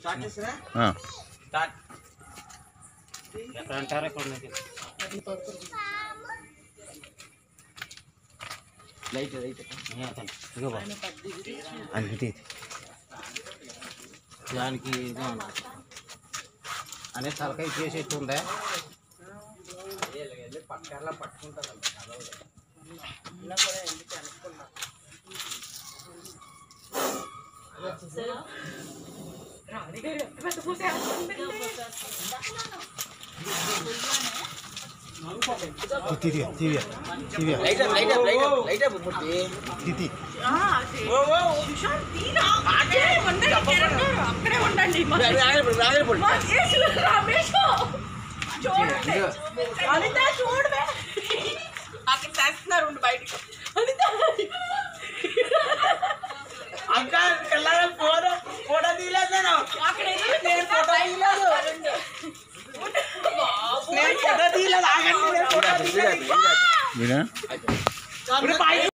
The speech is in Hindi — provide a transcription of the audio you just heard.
స్టార్ట్ చేసినా ఆ. స్టార్ట్ ఎక్కడ అంటారు ఎక్కడ ఉన్నది లైట్ లైట్ ఇగో Titi, Titi, Titi. Light up, light up, light up, light up, Murthy. Titi. Ah, वो वो आगे बंदे कैरेक्टर अपने बंदा नहीं मत आगे बोल आगे बोल मत ये सुन रामेश को छोड़ दे अनिता छोड़ दे आके सास ना रुंड बैठ বুঝলেন